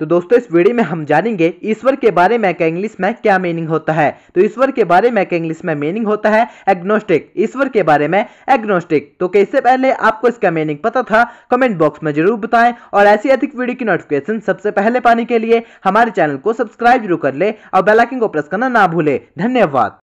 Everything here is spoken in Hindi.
तो दोस्तों, इस वीडियो में हम जानेंगे ईश्वर के बारे में क्या इंग्लिश में क्या मीनिंग होता है। तो ईश्वर के बारे में क्या इंग्लिश में मीनिंग होता है? एग्नोस्टिक। ईश्वर के बारे में एग्नोस्टिक। तो कैसे पहले आपको इसका मीनिंग पता था, कमेंट बॉक्स में ज़रूर बताएँ और ऐसी अधिक वीडियो की नोटिफिकेशन सबसे पहले पाने के लिए हमारे चैनल को सब्सक्राइब ज़रूर कर ले और बेलाइकिन को प्रेस करना ना भूले। धन्यवाद।